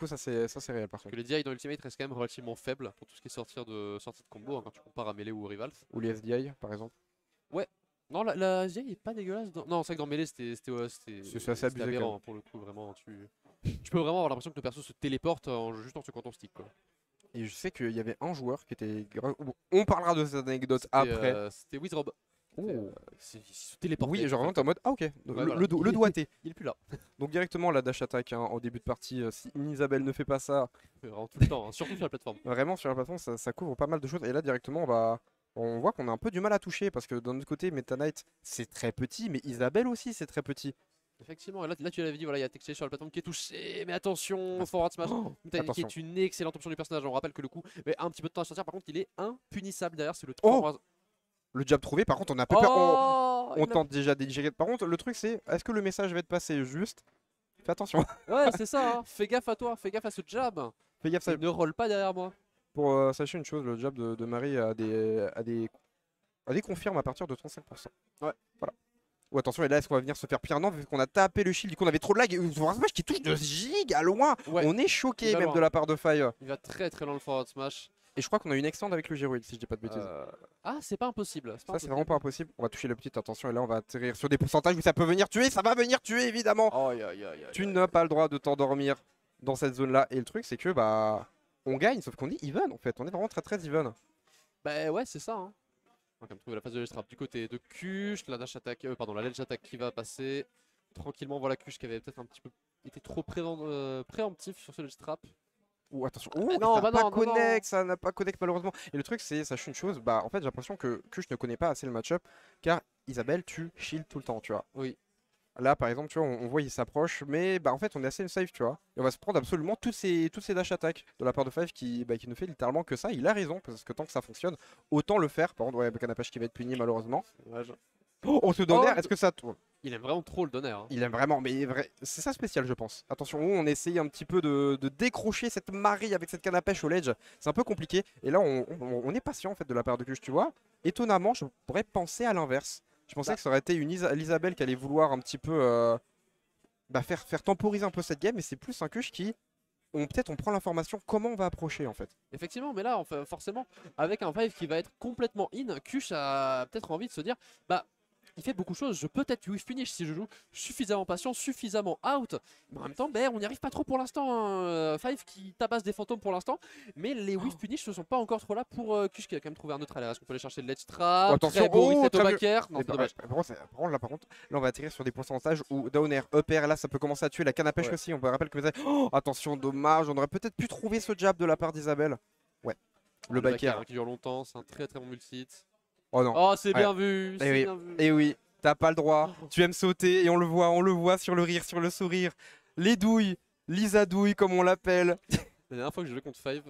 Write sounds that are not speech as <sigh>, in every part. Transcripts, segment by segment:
coup, ça c'est ça c'est réel par Que les DI dans Ultimate restent quand même relativement faibles pour tout ce qui est sortir de, sortie de combo hein, quand tu compares à Melee ou Rivals. Ou les SDI par exemple. Non, la, la DI est pas dégueulasse. dans- Non, c'est vrai que dans Melee c'était c'était ouais, assez abusé, aberrant hein, pour le coup. Vraiment, tu, tu peux vraiment avoir l'impression que le perso se téléporte en, juste en secouant ton stick. Quoi. Et je sais qu'il y avait un joueur qui était. On parlera de cette anecdote après. euh, C'était Wizrob. Oh. Il se téléportait. Oui, genre vraiment t'es en mode ah ok, le, voilà. le, do- le doigté. Il est plus là. <laughs> Donc directement la dash attack hein, en début de partie. euh, si Isabelle ne fait pas ça, <laughs> Vraiment tout le temps, hein, surtout sur la plateforme. vraiment sur la plateforme ça, ça couvre pas mal de choses. Et là directement on va. On voit qu'on a un peu du mal à toucher parce que d'un autre côté, Meta Knight c'est très petit, mais Isabelle aussi c'est très petit. Effectivement, et là, là tu l'avais dit, voilà, il y a Textier sur la plateforme qui est touché, mais attention, forward smash, Oh, qui est une excellente option du personnage. On rappelle que le coup met un petit peu de temps à sortir, par contre, il est impunissable derrière, c'est le Oh 3 Le jab trouvé, par contre on a peu peur. on- Oh, On il a- tente déjà des digérés. Par contre, le truc c'est, est-ce que le message va être passé juste? Fais attention. <laughs> Ouais, c'est ça, hein. fais gaffe à toi, fais gaffe à ce jab. Fais gaffe, ça, Il ne roll pas derrière moi. pour euh, sachez une chose, le jab de, de Marie a des, a des, a des confirmes à partir de 35%. Ouais. Voilà. Ou attention, et là, est-ce qu'on va venir se faire pire? Non, vu qu'on a tapé le shield, du coup on avait trop de lag. Et un smash qui touche de giga loin. Ouais, On est choqué même loin. de la part de Faille. il va très très loin le forward smash. Et je crois qu'on a une extend avec le Giroid, si je dis pas de bêtises. Euh, Ah, c'est pas impossible. c'est pas Ça, c'est vraiment pas impossible. On va toucher le petit, attention, et là, on va atterrir sur des pourcentages où ça peut venir tuer. Ça va venir tuer, évidemment. Tu n'as pas le droit de t'endormir dans cette zone-là. Et le truc, c'est que bah, on gagne, sauf qu'on est even en fait. On est vraiment très très even. Bah ouais, c'est ça. Hein. On va quand même trouver la phase de ledge trap du côté de Kush, la dash attack, euh, pardon, la ledge attack qui va passer tranquillement. Voilà Kush qui avait peut-être un petit peu été trop euh, préemptif sur ce ledge trap. Ouh, attention. Ouh, non, ça bah n'a pas non, non. connect, ça n'a pas connect malheureusement. Et le truc, c'est, sache une chose, bah en fait, j'ai l'impression que, je ne connais pas assez le match-up, car Isabelle, tu shield tout le temps, tu vois. Oui. Là, par exemple, tu vois, on, on voit, il s'approche, mais bah en fait, on est assez safe, tu vois. Et on va se prendre absolument tous ces, tous ces dash attack de la part de Five qui, bah, qui ne fait littéralement que ça. Il a raison, parce que tant que ça fonctionne, autant le faire. Par contre, ouais, Canapage qui va être puni malheureusement. Oh, on se donne Oh, l'air, est-ce que ça tourne? Il aime vraiment trop le donner. Hein. Il aime vraiment, mais c'est ça spécial, je pense. Attention, on essaye un petit peu de, de décrocher cette marée avec cette canne à pêche au ledge. C'est un peu compliqué. Et là, on, on- on est patient en fait de la part de Kush, tu vois. Étonnamment, je pourrais penser à l'inverse. Je pensais Bah. que ça aurait été une Isa- l'Isabelle qui allait vouloir un petit peu euh, bah, faire, faire temporiser un peu cette game, mais c'est plus un Kush qui, on peut-être, on prend l'information comment on va approcher en fait. Effectivement, mais là, forcément, avec un Vive qui va être complètement in, Kush a peut-être envie de se dire bah. Il fait beaucoup de choses, je peux peut-être whiff finish si je joue suffisamment patient, suffisamment out. Mais en même temps, ben, on n'y arrive pas trop pour l'instant. hein. Five qui tabasse des fantômes pour l'instant. Mais les whiff finish ne sont pas encore trop là pour euh, Kush qui a quand même trouvé un neutral. Est-ce qu'on peut aller chercher le ledge trap Oh, attention, Très beau oh, très. Non, c'est dommage. par là, par contre, là, on va atterrir sur des pourcentages où down air, up air, là, ça peut commencer à tuer la canne à pêche Ouais. aussi. On peut rappeler que vous avez- Oh, attention, dommage, on aurait peut-être pu trouver ce jab de la part d'Isabelle. Ouais, le, back air. hein, qui dure longtemps, c'est un très très bon multi-hit. Oh non. Oh, c'est Ouais. bien vu, c'est oui. bien vu. Et oui, t'as pas le droit. Tu aimes sauter et on le voit, on le voit sur le rire, sur le sourire. Les douilles, Lisa douille comme on l'appelle. <laughs> La dernière fois que j'ai joué contre Five,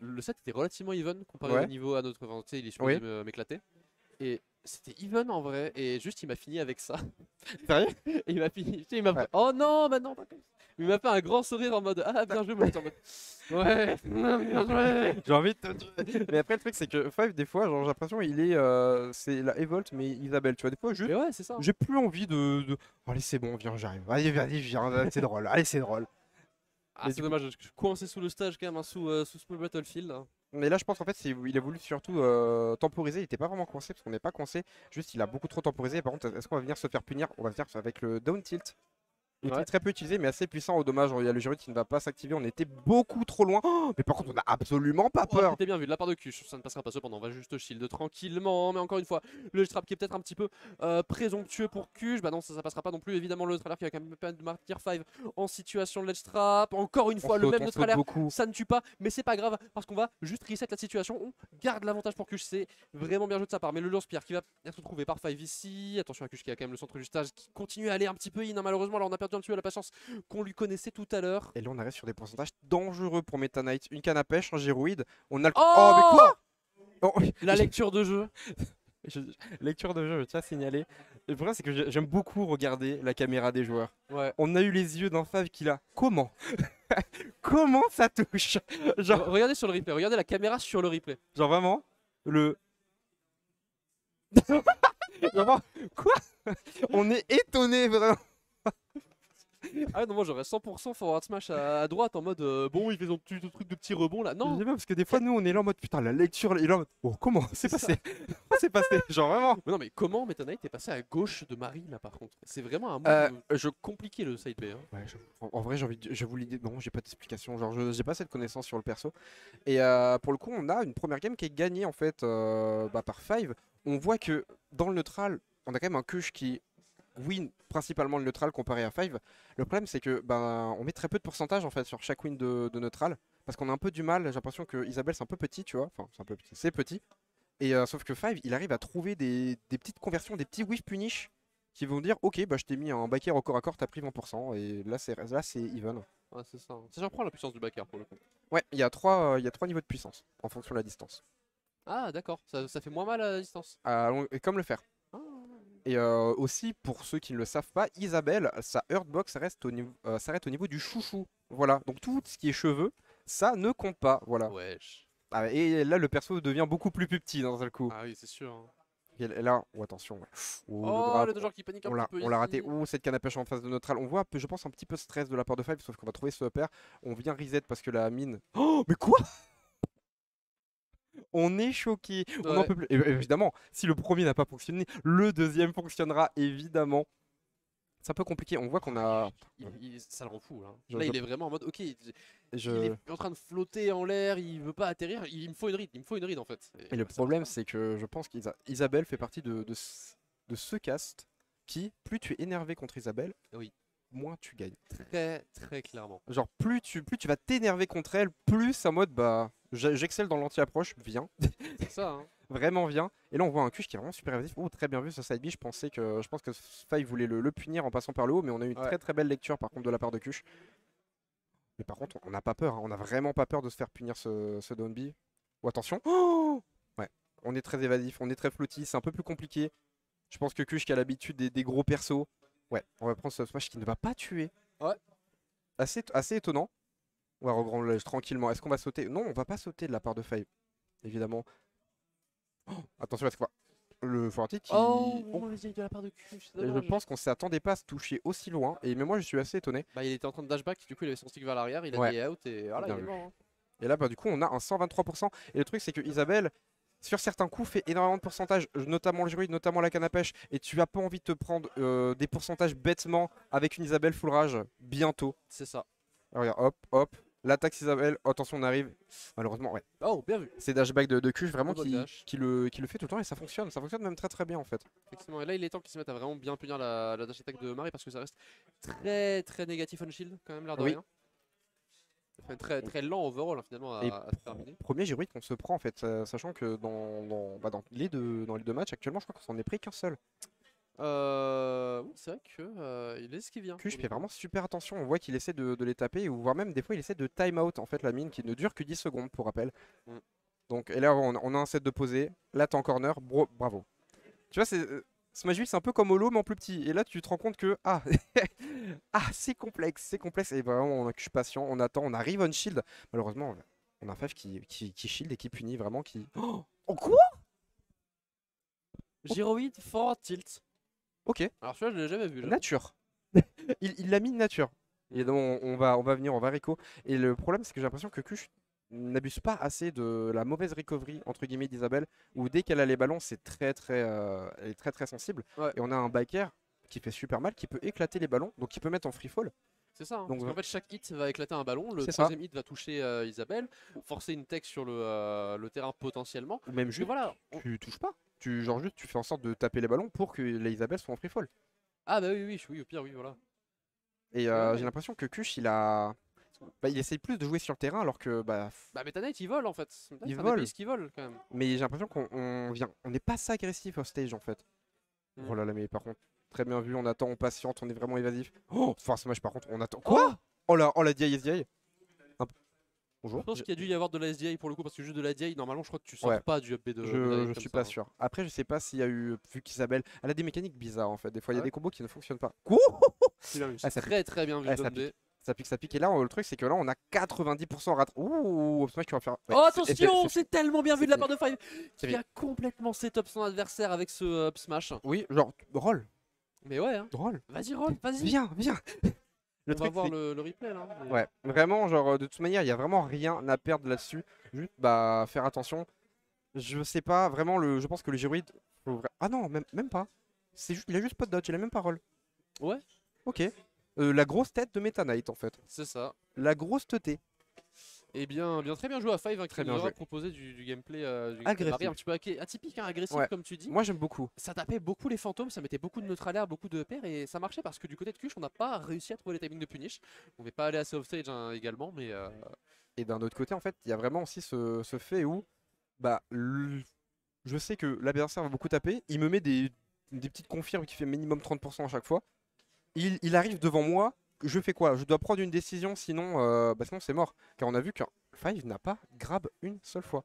le set était relativement even comparé Ouais. au niveau à notre. Sais, il est sur Oui. m'éclater. Et c'était even en vrai, et juste il m'a fini avec ça. Sérieux? Et <laughs> il m'a fini. il Ouais. Oh non, bah non, pas comme ça. Il m'a fait un grand sourire en mode Ah, bien joué, moi j'étais en mode Ouais, <laughs> bien joué. J'ai envie de te tuer. Mais après, le truc, c'est que Five, des fois, genre, j'ai l'impression, il est. euh, c'est la Evolt, mais Isabelle, tu vois, des fois. Mais ouais, c'est ça. J'ai plus envie de, de- Allez, c'est bon, viens, j'arrive. Allez, viens, allez, viens, c'est drôle. Allez, c'est drôle. Ah, Mais c'est du dommage, je suis coincé sous le stage quand même, hein, sous, euh, sous Small Battlefield. là. Mais là, je pense qu'en fait, c'est- il a voulu surtout euh, temporiser. Il était pas vraiment coincé parce qu'on n'est pas coincé. Juste, il a beaucoup trop temporisé. Par contre, est-ce qu'on va venir se faire punir? On va venir avec le down tilt. Il Ouais. était très peu utilisé, mais assez puissant. Au dommage, il y a le Giroud qui ne va pas s'activer. On était beaucoup trop loin. Oh, <gasps> mais par contre, on a absolument pas Oh, peur. C'était bien vu de la part de Kush, ça ne passera pas cependant, on va juste shield tranquillement, mais encore une fois, le trap qui est peut-être un petit peu euh, présomptueux pour Kush, bah non ça, ça passera pas non plus, évidemment le trailer qui va quand même permettre de maintenir 5 en situation de ledge trap, encore une On fois le saute, même beaucoup. ça ne tue pas, mais c'est pas grave parce qu'on va juste reset la situation. On garde l'avantage pour Kush, c'est vraiment bien joué de sa part. Mais le lance-pierre qui va être trouvé par 5 ici. Attention à Kush qui a quand même le centre du stage qui continue à aller un petit peu in. hein, malheureusement, alors on a perdu petit peu la patience qu'on lui connaissait tout à l'heure. Et là, on arrive sur des pourcentages dangereux pour Meta Knight. Une canne à pêche, un Giroud. On a le. Oh, mais quoi Oh, La lecture de jeu. <laughs> je- Lecture de jeu, je tiens à signaler. Le problème, c'est que j'ai- j'aime beaucoup regarder la caméra des joueurs. Ouais. On a eu les yeux d'un Fave qui l'a. Comment <laughs> Comment ça touche genre, Re- Regardez sur le replay, regardez la caméra sur le replay. genre vraiment, le. <laughs> Genre quoi On est étonné vraiment. <laughs> Ah non, moi j'aurais 100% forward smash à, à droite en mode euh, bon, il fait son petit truc de petit rebond là. Non, J'aime bien parce que des fois, nous, on est là en mode putain, la lecture, il est là en mode oh, comment c'est passé? C'est passé? <laughs> Genre vraiment. Mais non, mais comment Meta Knight est passé à gauche de Marie là par contre? C'est vraiment un move Euh, euh, je compliqué le side B. Hein. Ouais, en, en vrai, j'ai envie de, j'avoue l'idée. Non, j'ai pas d'explication. Genre, je- j'ai pas cette connaissance sur le perso. Et euh, pour le coup, on a une première game qui est gagnée en fait euh, bah, par Five. On voit que dans le neutral, on a quand même un Kush qui win principalement le neutral comparé à Five. Le problème, c'est que ben, on met très peu de pourcentage en fait sur chaque win de, de neutral parce qu'on a un peu du mal. J'ai l'impression que Isabelle c'est un peu petit, tu vois. Enfin, c'est un peu petit, c'est petit. Et euh, sauf que Five, il arrive à trouver des, des petites conversions, des petits whiff punish qui vont dire ok bah je t'ai mis un backer au corps à corps t'as pris 20% et là c'est là c'est even Ouais, c'est ça. hein. Ça surprend la puissance du backer pour le coup. ouais il y a trois euh, il y a trois niveaux de puissance en fonction de la distance Ah, d'accord. Ça, ça fait moins mal à la distance. Long- et comme le faire. Et euh, aussi pour ceux qui ne le savent pas Isabelle sa hurtbox reste au niveau euh, s'arrête au niveau du chouchou voilà donc tout ce qui est cheveux ça ne compte pas voilà Wesh. Ah, et là le perso devient beaucoup plus petit d'un seul coup Ah oui, c'est sûr. hein. et là oh, attention ouais. Oh, le Oh, bras- le deux joueurs qui paniquent un On l'a, petit peu. on l'a raté. Ouh, cette canne à pêche en face de neutral. On voit, je pense, un petit peu de stress de la part de Five, sauf qu'on va trouver ce pair. On vient reset parce que la mine. <gasps> Oh, mais quoi? On est choqué. On en peut plus. Et, évidemment, si le premier n'a pas fonctionné, le deuxième fonctionnera évidemment. C'est un peu compliqué. On voit qu'on a. Il- il- ça le rend fou là. Je- Là, je- il est vraiment en mode ok, il Je... il est en train de flotter en l'air, il veut pas atterrir, il me faut une ride, il me faut une ride en fait. Et le problème, c'est que je pense qu'Isabelle fait partie de, de, ce- de ce cast qui, plus tu es énervé contre Isabelle, Oui. moins tu gagnes. très très clairement. Genre, plus tu, plus tu vas t'énerver contre elle, plus en mode bah j'excelle dans l'anti-approche, viens, <laughs> C'est ça. Hein. vraiment viens. Et là, on voit un Kush qui est vraiment super évasif. Oh, très bien vu ce side B. Je pensais que, je pense que Five voulait le, le punir en passant par le haut, mais on a eu une Ouais. très très belle lecture par contre de la part de Kush. Mais par contre, on n'a pas peur, hein, on a vraiment pas peur de se faire punir ce, ce down B. Oh, attention. Oh <gasps> ouais, on est très évasif, on est très flotti, c'est un peu plus compliqué. Je pense que Kush qui a l'habitude des, des gros persos. Ouais, on va prendre ce smash qui ne va pas tuer. Ouais. Assez, assez étonnant. On va regrand le tranquillement. Est-ce qu'on va sauter? Non, on va pas sauter de la part de Five. Évidemment. Oh, attention à ce quoi. Le Forti qui. Oh, Oh, mauvaise idée de la part de et je pense qu'on s'attendait pas à se toucher aussi loin. Et mais moi je suis assez étonné. Bah, il était en train de dashback, du coup il avait son stick vers l'arrière, il a Ouais. dit out et voilà, il est vu. mort. hein. Et là bah du coup on a un 123%. Et le truc c'est que Isabelle, sur certains coups, fait énormément de pourcentage, notamment le druide, notamment la canne à pêche. Et tu as pas envie de te prendre euh, des pourcentages bêtement avec une Isabelle full rage bientôt. C'est ça. Alors, regarde, hop, hop. L'attaque Isabelle, attention on arrive. Malheureusement ouais. Oh, bien vu. C'est dashback de, de Kush vraiment qui, le, qui le fait tout le temps et ça fonctionne. Ça fonctionne même très très bien en fait. Effectivement. Et là, il est temps qu'ils se mettent à vraiment bien punir la, la dash attack de Marie parce que ça reste très très négatif on shield quand même, l'air de Oui. rien. Enfin, très très lent overall hein, finalement à, à se terminer. Premier Giroud qu'on se prend en fait, sa- sachant que dans, dans, bah, dans les deux, dans les deux matchs actuellement, je crois qu'on s'en est pris qu'un seul. Euh, c'est vrai que euh, il est ce qui vient. Kush fait vraiment super attention, on voit qu'il essaie de, de les taper, ou voire même des fois il essaie de time out en fait la mine qui ne dure que 10 secondes pour rappel. Mm. Donc, et là on, on a un set de posé, là t'es en corner, bro, bravo. Tu vois, c'est. euh, Smash c'est un peu comme Holo mais en plus petit. Et là tu te rends compte que ah, <laughs> ah c'est complexe, c'est complexe. Et vraiment on est patient, on attend, on arrive on shield. Malheureusement, on a un Five qui, qui, qui shield et qui punit vraiment qui. <gasps> Oh, oh, quoi? Gyroid forward tilt. Ok. Alors celui-là, je l'ai jamais vu. là. Nature. <laughs> il l'a mis nature. Et donc on, va, on va venir, on va Rico. Et le problème, c'est que j'ai l'impression que Kush n'abuse pas assez de la mauvaise recovery entre guillemets d'Isabelle, où dès qu'elle a les ballons, c'est très très, euh, elle est très très sensible. Ouais. Et on a un backer qui fait super mal, qui peut éclater les ballons, donc qui peut mettre en free fall. C'est ça. hein, Donc, parce qu'en fait, chaque hit va éclater un ballon. Le C'est ça. troisième hit va toucher euh, Isabelle, forcer une tech sur le, euh, le terrain potentiellement. Ou même juste, voilà. on- tu touches pas. Tu, genre juste, tu fais en sorte de taper les ballons pour que les Isabelle soient en free fall. Ah bah oui, oui, oui, au pire, oui, voilà. Et euh, Ouais. j'ai l'impression que Kush, il a, bah, il essaye plus de jouer sur le terrain, alors que bah, Bah Meta Knight, il vole en fait. Il vole. Qui vole quand même. Mais j'ai l'impression qu'on on vient, on n'est pas assez agressif au stage en fait. Mm. Oh là là, mais par contre, très bien vu, on attend, on patiente, on est vraiment évasif. Oh, Force Smash par contre, on attend. Quoi? Oh là, oh la DI Bonjour. Je pense qu'il y a dû y avoir de la SDI pour le coup, parce que juste de la DI, normalement, je crois que tu sors Ouais. pas du UP de. je- suis ça, pas hein. sûr. Après, je sais pas s'il y a eu, vu qu'Isabelle, elle a des mécaniques bizarres en fait. Des fois, il y Ah a ouais des combos qui ne fonctionnent pas. Quoi Ah, ça très très bien vu. Ouais, ça pique. Ça pique, ça pique. Et là, on- le truc, c'est que là, on a 90% rat. Ouh, Up Smash qui va faire. ouais, oh attention, c'est- tellement bien vu de la part de Five qui a complètement setup son adversaire avec ce up smash. Oui, genre, roll, Mais ouais, hein. roll. vas-y roll, vas-y. Viens, viens. Le On va voir le, le replay là. mais- Ouais, vraiment, genre, euh, de toute manière, il y a vraiment rien à perdre là-dessus. Juste, bah, faire attention. Je sais pas, vraiment, le, je pense que le gyroïde. Ah non, même, même pas. C'est juste, il a juste pas de dodge, il a même pas roll. Ouais. Ok. Euh, la grosse tête de Meta Knight, en fait. C'est ça. La grosse teuté. Et bien, bien très bien joué à Five hein, qui Très nous bien aura joué. proposé du, du gameplay, euh, du Agressif. un petit peu atypique, hein, agressif Ouais. comme tu dis. Moi, j'aime beaucoup. Ça tapait beaucoup les fantômes, ça mettait beaucoup de neutralaires, beaucoup de pairs et ça marchait parce que du côté de Kush, on n'a pas réussi à trouver les timings de punish. On n'est pas aller assez offstage hein, également, mais euh, Et d'un autre côté, en fait, il y a vraiment aussi ce, ce fait où, bah, le- je sais que l'adversaire va beaucoup taper. Il me met des, des petites confirmes qui fait minimum 30% à chaque fois. Il, il arrive devant moi. Je fais quoi? Je dois prendre une décision, sinon, euh, bah, sinon c'est mort. Car on a vu que Five n'a pas grab une seule fois.